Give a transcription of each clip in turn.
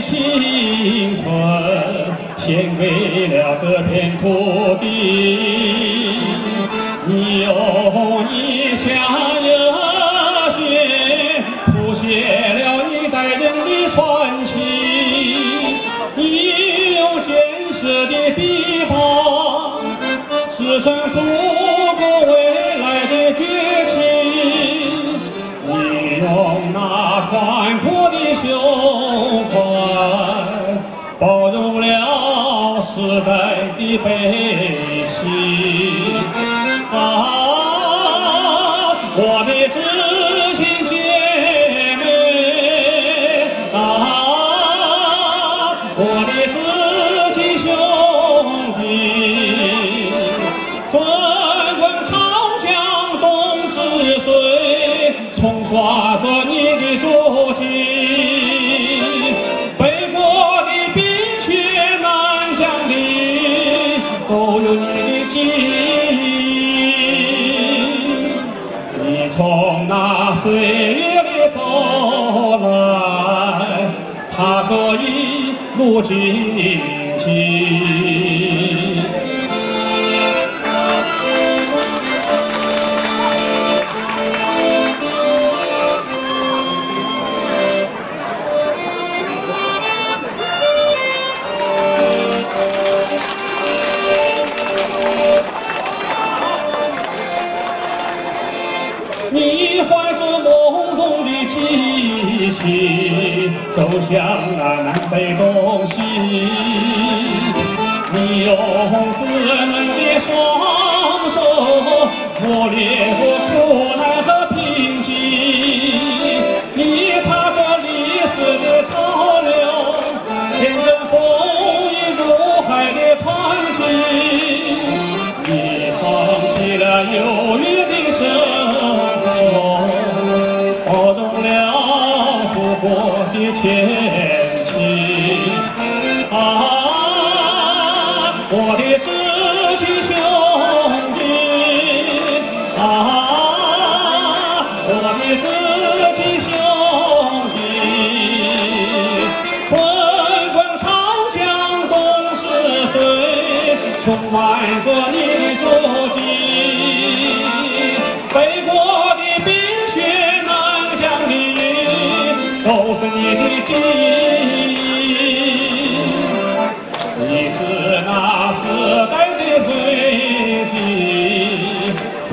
青春献给了这片土地。你用一腔热血谱写了一代人的传奇，你用坚实的臂膀支撑祖国未来的崛起，你用那宽阔的胸的悲喜。都有你的记忆。你从那岁月里走来，踏着一路荆棘。激情，走向那南北东西。你用稚嫩的双手磨练过苦难和贫瘠。你踏着历史的潮流，见证风雨如海的传奇。你放弃了我的前妻。啊，你的记忆。你是那时代的轨迹，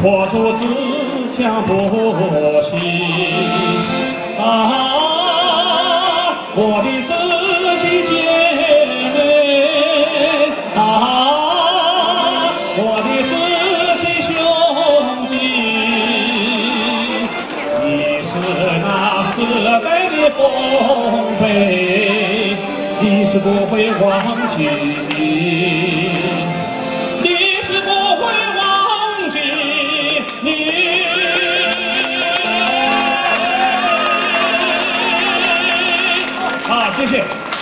破除自强不息。啊，我的不会忘记你你是不会忘记。你。啊谢谢。